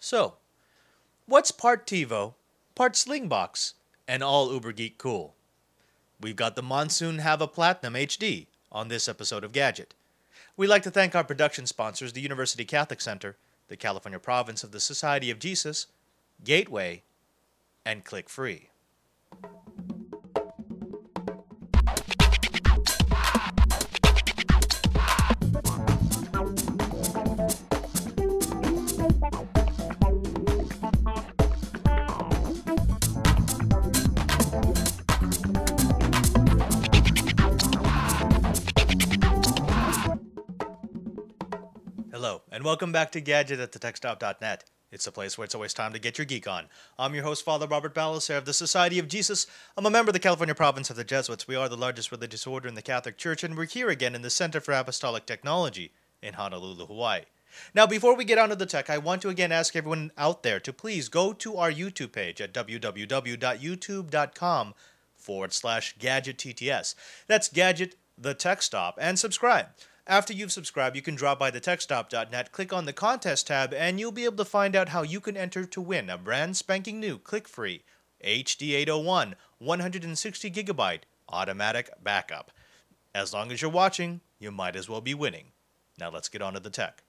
So, what's part TiVo, part Slingbox, and all Uber Geek cool? We've got the Monsoon Hava Platinum HD on this episode of Gadget. We'd like to thank our production sponsors, the University Catholic Center, the California Province of the Society of Jesus, Gateway, and Clickfree. Hello, and welcome back to Gadget at thetechstop.net. It's a place where it's always time to get your geek on. I'm your host, Father Robert Ballecer of the Society of Jesus. I'm a member of the California Province of the Jesuits. We are the largest religious order in the Catholic Church, and we're here again in the Center for Apostolic Technology in Honolulu, Hawaii. Now, before we get on to the tech, I want to again ask everyone out there to please go to our YouTube page at www.youtube.com forward slash gadget TTS. That's gadget the tech stop and subscribe. After you've subscribed, you can drop by the techstop.net, click on the contest tab, and you'll be able to find out how you can enter to win a brand spanking new click free HD 801 160 gigabyte automatic backup. As long as you're watching, you might as well be winning. Now let's get on to the tech.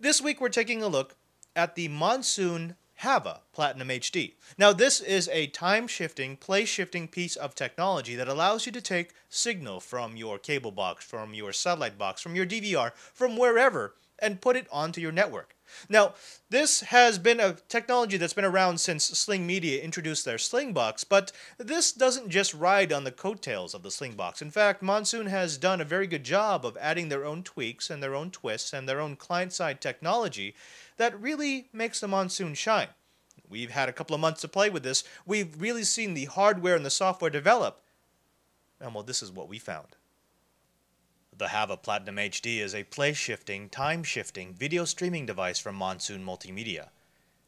This week we're taking a look at the Monsoon Hava Platinum HD. Now, this is a time shifting, place shifting piece of technology that allows you to take signal from your cable box, from your satellite box, from your DVR, from wherever, and put it onto your network. Now, this has been a technology that's been around since Sling Media introduced their Slingbox, but this doesn't just ride on the coattails of the Slingbox. In fact, Monsoon has done a very good job of adding their own tweaks and their own twists and their own client side technology that really makes the Monsoon shine. We've had a couple of months to play with this. We've really seen the hardware and the software develop. And well, this is what we found. The Hava Platinum HD is a play shifting, time shifting video streaming device from Monsoon Multimedia.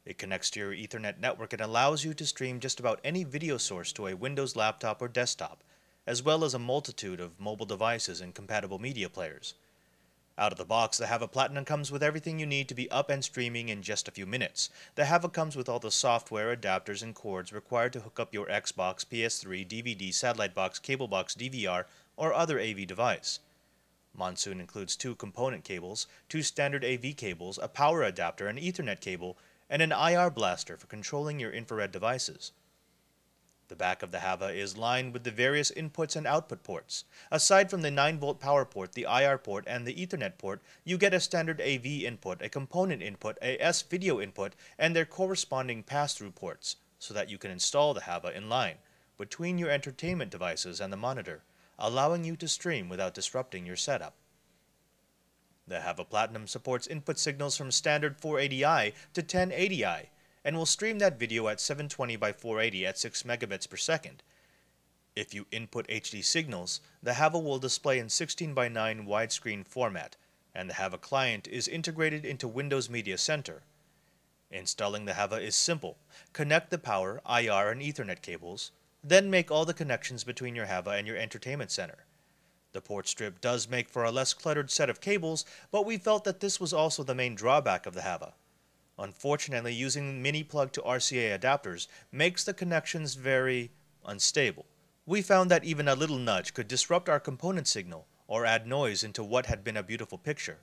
It connects to your Ethernet network and allows you to stream just about any video source to a Windows laptop or desktop, as well as a multitude of mobile devices and compatible media players. Out of the box, the Hava Platinum comes with everything you need to be up and streaming in just a few minutes. The Hava comes with all the software, adapters, and cords required to hook up your Xbox, PS3, DVD, satellite box, cable box, DVR, or other AV device. Monsoon includes two component cables, two standard AV cables, a power adapter, an Ethernet cable, and an IR blaster for controlling your infrared devices. The back of the Hava is lined with the various inputs and output ports. Aside from the 9 volt power port, the IR port, and the Ethernet port, you get a standard AV input, a component input, a S video input, and their corresponding pass through ports, so that you can install the Hava in line between your entertainment devices and the monitor allowing you to stream without disrupting your setup. The Hava Platinum supports input signals from standard 480i to 1080i and will stream that video at 720 by 480 at 6 megabits per second. If you input HD signals, the Hava will display in 16 by 9 widescreen format, and the Hava client is integrated into Windows Media Center. Installing the Hava is simple. Connect the power, IR, and Ethernet cables, then make all the connections between your Hava and your entertainment center. The port strip does make for a less cluttered set of cables, but we felt that this was also the main drawback of the Hava. Unfortunately, using mini plug to RCA adapters makes the connections very unstable. We found that even a little nudge could disrupt our component signal or add noise into what had been a beautiful picture.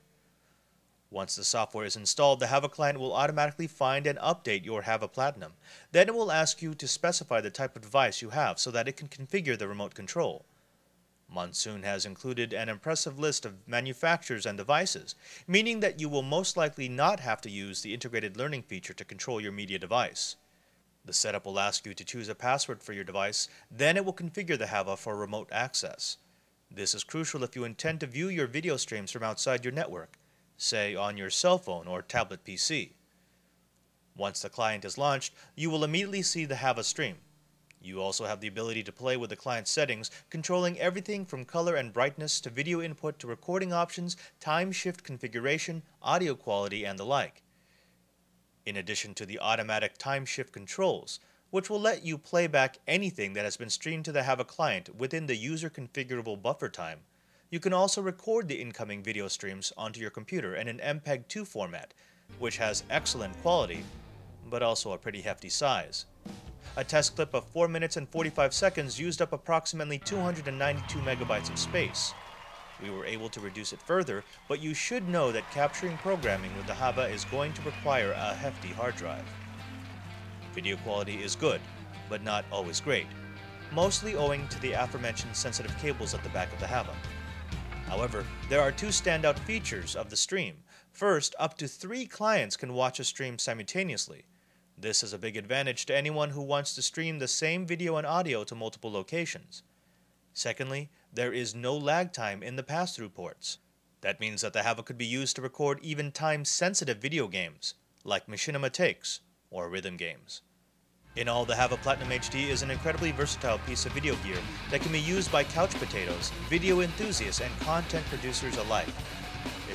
Once the software is installed, the Hava client will automatically find and update your Hava Platinum. Then it will ask you to specify the type of device you have so that it can configure the remote control. Monsoon has included an impressive list of manufacturers and devices, meaning that you will most likely not have to use the integrated learning feature to control your media device. The setup will ask you to choose a password for your device, then it will configure the Hava for remote access. This is crucial if you intend to view your video streams from outside your network say on your cell phone or tablet PC. Once the client is launched, you will immediately see the Hava stream. You also have the ability to play with the client settings, controlling everything from color and brightness to video input to recording options, time shift configuration, audio quality, and the like. In addition to the automatic time shift controls, which will let you play back anything that has been streamed to the Hava client within the user configurable buffer time, you can also record the incoming video streams onto your computer in an MPEG 2 format, which has excellent quality, but also a pretty hefty size. A test clip of 4 minutes and 45 seconds used up approximately 292 megabytes of space. We were able to reduce it further, but you should know that capturing programming with the Hava is going to require a hefty hard drive. Video quality is good, but not always great, mostly owing to the aforementioned sensitive cables at the back of the Hava. However, there are two standout features of the stream. First, up to three clients can watch a stream simultaneously. This is a big advantage to anyone who wants to stream the same video and audio to multiple locations. Secondly, there is no lag time in the pass-through ports. That means that the Hava could be used to record even time-sensitive video games, like Machinima Takes or rhythm games. In all, the Hava Platinum HD is an incredibly versatile piece of video gear that can be used by couch potatoes, video enthusiasts, and content producers alike.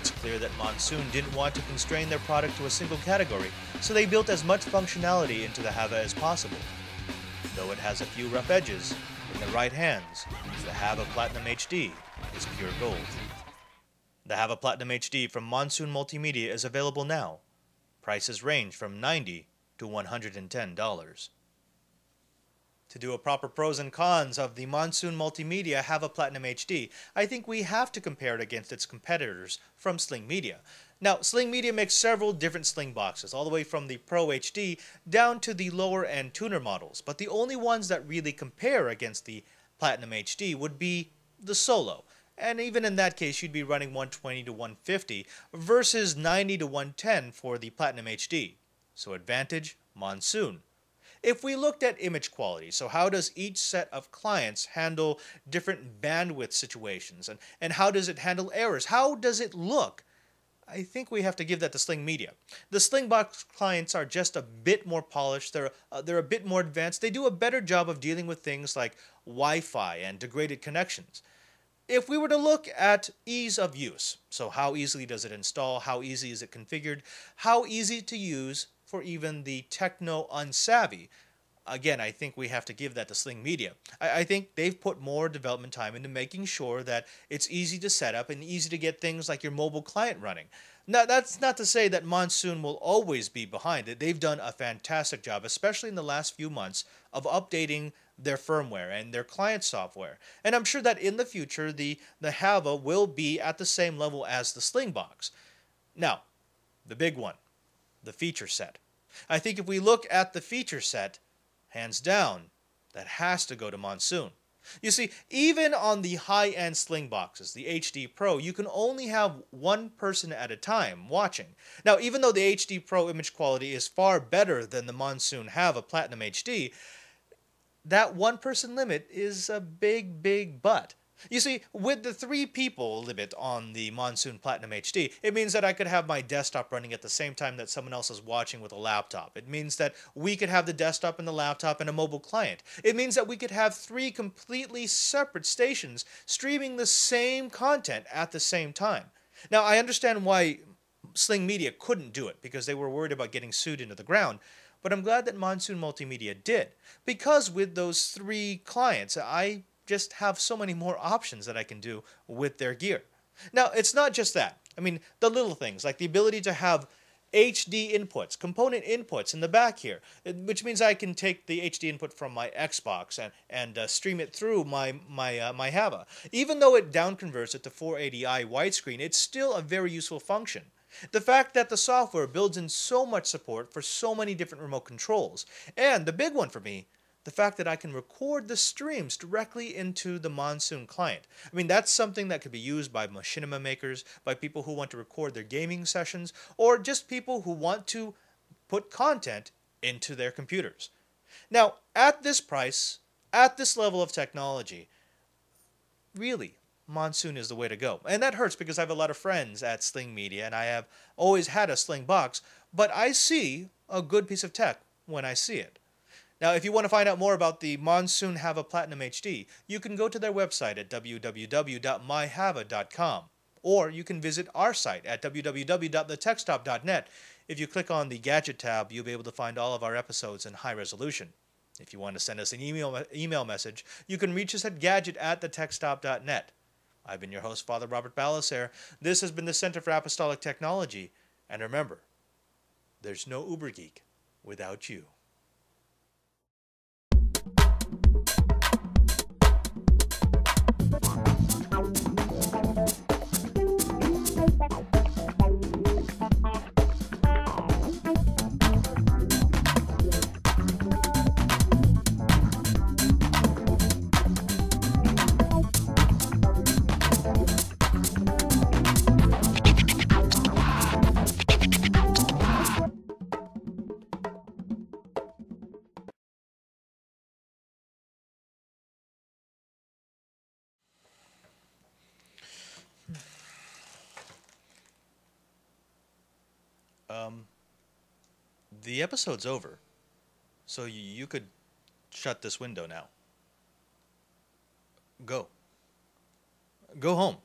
It's clear that Monsoon didn't want to constrain their product to a single category, so they built as much functionality into the Hava as possible. Though it has a few rough edges, in the right hands, the Hava Platinum HD is pure gold. The Hava Platinum HD from Monsoon Multimedia is available now. Prices range from 90 to $110. To do a proper pros and cons of the Monsoon Multimedia Hava Platinum HD, I think we have to compare it against its competitors from Sling Media. Now, Sling Media makes several different Sling boxes, all the way from the Pro HD down to the lower end tuner models, but the only ones that really compare against the Platinum HD would be the Solo. And even in that case, you'd be running 120 to 150 versus 90 to 110 for the Platinum HD. So advantage, Monsoon. If we looked at image quality, so how does each set of clients handle different bandwidth situations and, and how does it handle errors? How does it look? I think we have to give that to Sling Media. The Slingbox clients are just a bit more polished. They're uh, they're a bit more advanced. They do a better job of dealing with things like Wi-Fi and degraded connections. If we were to look at ease of use, so how easily does it install, how easy is it configured, how easy to use for even the techno unsavvy, again, I think we have to give that to Sling Media. I, I, think they've put more development time into making sure that it's easy to set up and easy to get things like your mobile client running. Now, that's not to say that Monsoon will always be behind it. They've done a fantastic job, especially in the last few months, of updating their firmware and their client software. And I'm sure that in the future, the, the Hava will be at the same level as the Slingbox. Now, the big one, the feature set. I think if we look at the feature set, hands down, that has to go to Monsoon. You see, even on the high-end sling boxes, the HD Pro, you can only have one person at a time watching. Now, even though the HD Pro image quality is far better than the Monsoon Hava Platinum HD, that one person limit is a big, big but. You see, with the three people limit on the Monsoon Platinum HD, it means that I could have my desktop running at the same time that someone else is watching with a laptop. It means that we could have the desktop and the laptop and a mobile client. It means that we could have three completely separate stations streaming the same content at the same time. Now, I understand why Sling Media couldn't do it because they were worried about getting sued into the ground. But I'm glad that Monsoon Multimedia did, because with those three clients, I just have so many more options that I can do with their gear. Now, it's not just that. I mean, the little things like the ability to have HD inputs, component inputs in the back here, which means I can take the HD input from my Xbox and, and uh, stream it through my, my, uh, my Hava. Even though it downconverts it to 480i widescreen, it's still a very useful function. The fact that the software builds in so much support for so many different remote controls. And the big one for me, the fact that I can record the streams directly into the Monsoon client. I mean, that's something that could be used by machinima makers, by people who want to record their gaming sessions, or just people who want to put content into their computers. Now, at this price, at this level of technology, really, Monsoon is the way to go. And that hurts because I have a lot of friends at Sling Media and I have always had a Sling box, but I see a good piece of tech when I see it. Now, if you want to find out more about the Monsoon Hava Platinum HD, you can go to their website at www.myhava.com, or you can visit our site at www.thetechstop.net. If you click on the Gadget tab, you'll be able to find all of our episodes in high resolution. If you want to send us an email, email message, you can reach us at gadget at thetechstop.net. I've been your host, Father Robert Ballecer. This has been the Center for Apostolic Technology. And remember, there's no Uber Geek without you. Um, the episode's over, so you, you could shut this window now. Go. Go home.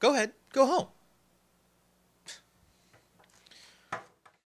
Go ahead. Go home.